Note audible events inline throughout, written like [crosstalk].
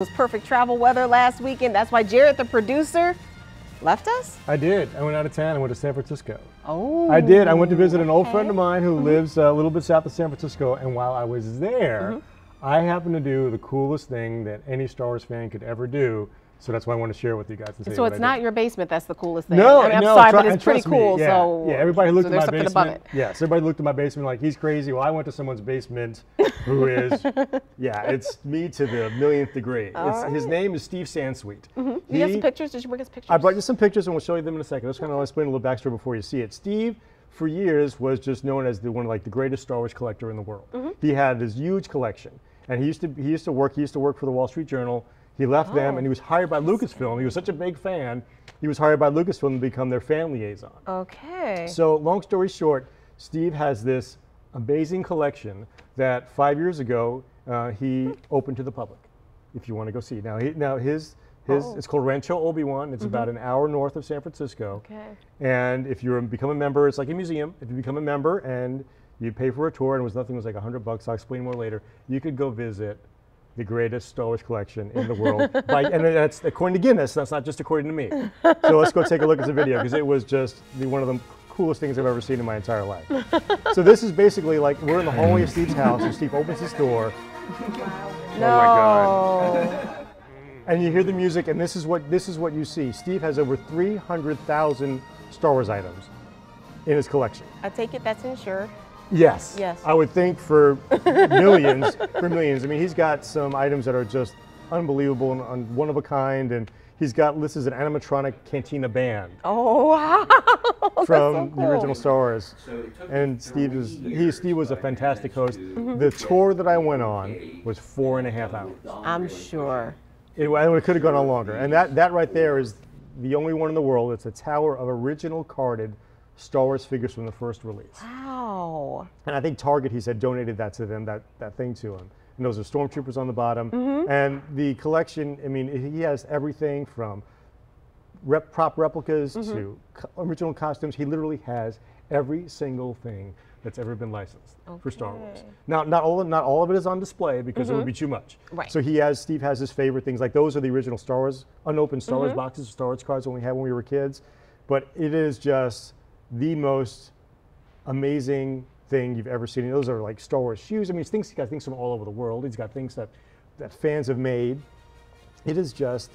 It was perfect travel weather last weekend. That's why Jared, the producer, left us. I did. I went out of town. I went to San Francisco. Oh. I did. I went to visit an old okay. friend of mine who lives uh, a little bit south of San Francisco. And while I was there, Mm-hmm. I happened to do the coolest thing that any Star Wars fan could ever do. So that's why I want to share with you guys. And So it's not your basement that's the coolest thing. No, I mean, I'm no, sorry, try- but it's pretty trust me, cool. yeah, so yeah, everybody looked so at my something basement. above it. Yes, everybody looked at my basement like he's crazy. Well, I went to someone's basement who [laughs] is, yeah, it's me to the millionth degree. It's, His name is Steve Sansweet. You have He- some pictures? Did you bring us pictures? I brought you some pictures and we'll show you them in a second. Let's kind of explain a little backstory before you see it. Steve, for years, was just known as the one like the greatest Star Wars collector in the world. Mm-hmm. He had this huge collection, and he used to he used to work he used to work for the Wall Street Journal. He left them and he was hired by Lucasfilm. He was such a big fan. He was hired by Lucasfilm to become their fan liaison. Okay. So, long story short, Steve has this amazing collection that five years ago uh, he opened to the public. If you want to go see, now he, now his his Oh. it's called Rancho Obi Wan. It's about an hour north of San Francisco. Okay. And if you become a member, it's like a museum. If you become a member and you pay for a tour, and it was nothing, it was like hundred bucks. I'll explain more later. You could go visit the greatest Star Wars collection in the world. [laughs] by, and that's according to Guinness. That's not just according to me. So let's go take a look at the video because it was just the, one of the coolest things I've ever seen in my entire life. so this is basically like we're in the hallway of Steve's house, and Steve opens his door, oh no. God. and you hear the music, and this is what this is what you see. Steve has over 300,000 Star Wars items in his collection. I take it that's insured. Yes. Yes. I would think for millions, for millions. I mean, he's got some items that are just unbelievable and, and one of a kind, and he's got this is an animatronic Cantina band Oh wow. [laughs] From so the original Star Wars. And Steve is he Steve was a fantastic host. The tour that I went on was four and a half hours. I'm sure. It, it could have gone on longer. And that, that right there is the only one in the world. It's a tower of original carded Star Wars figures from the first release. Wow. And I think Target, he said, donated that to them, that, that thing to him. And those are stormtroopers on the bottom. Mm-hmm. And the collection, I mean, he has everything from rep, prop replicas mm-hmm. to co- original costumes. He literally has every single thing that's ever been licensed for Star Wars. Now, not all, not all of it is on display because it would mm-hmm. be too much. Right. So he has, Steve has his favorite things. Like those are the original Star Wars, unopened Star Wars boxes Star Wars cards that we had when we were kids. But it is just the most amazing thing you've ever seen. And those are like Star Wars shoes. I mean, he's, things, he's got things from all over the world. He's got things that, that fans have made. It is just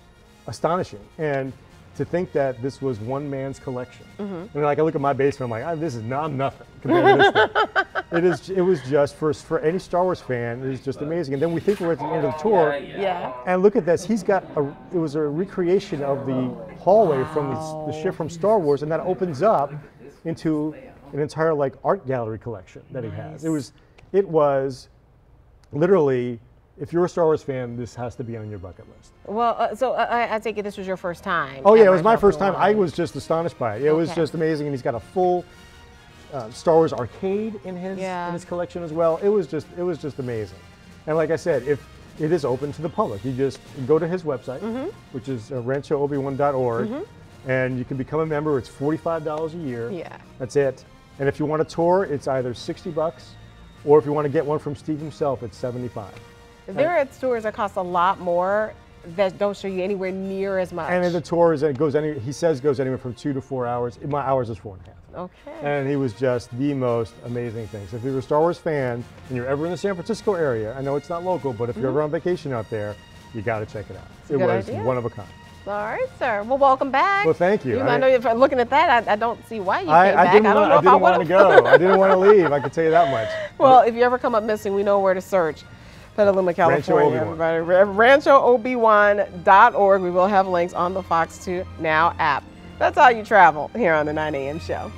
astonishing. And to think that this was one man's collection. Mm-hmm. I mean, like I look at my basement, I'm like, ah, this is not nothing compared to this thing. [laughs] It is. It was just for for any Star Wars fan. It is just amazing. And then we think we're at the end of the tour, Yeah. and look at this. He's got a. It was a recreation of the hallway from the, the ship from Star Wars, and that opens up into an entire like art gallery collection that he has. It was. It was literally. If you're a Star Wars fan, this has to be on your bucket list. Well, uh, so uh, I, I take it this was your first time. Oh yeah, it was my first time. I was just astonished by it. It was just amazing, and he's got a full uh, Star Wars arcade in his Yeah. in his collection as well. It was just it was just amazing. And like I said, if it is open to the public, you just go to his website, Mm-hmm. which is uh, ranchoobiwan.org, and you can become a member. It's forty-five dollars a year. Yeah. That's it. And if you want a tour, it's either sixty bucks, or if you want to get one from Steve himself, it's seventy-five. There are stores that cost a lot more that don't show you anywhere near as much. And the tour is it goes any he says goes anywhere from two to four hours. My hours is four and a half. okay. And he was just the most amazing thing. So if you're a Star Wars fan and you're ever in the San Francisco area, I know it's not local, but if you're mm-hmm. ever on vacation out there, you got to check it out. a It was idea. one of a kind. All right, sir. Well, welcome back. Well, thank you. Even I, know if I'm looking at that, I, I don't see why you I, came I back. didn't, I don't want, know I if didn't want to go. [laughs] I didn't want to leave. I can tell you that much. Well, if you ever come up missing, we know where to search. Petaluma, California, Obi-Wan. everybody. RanchoObiWan.org. We will have links on the Fox 2 Now app. That's how you travel here on the 9 a.m. show.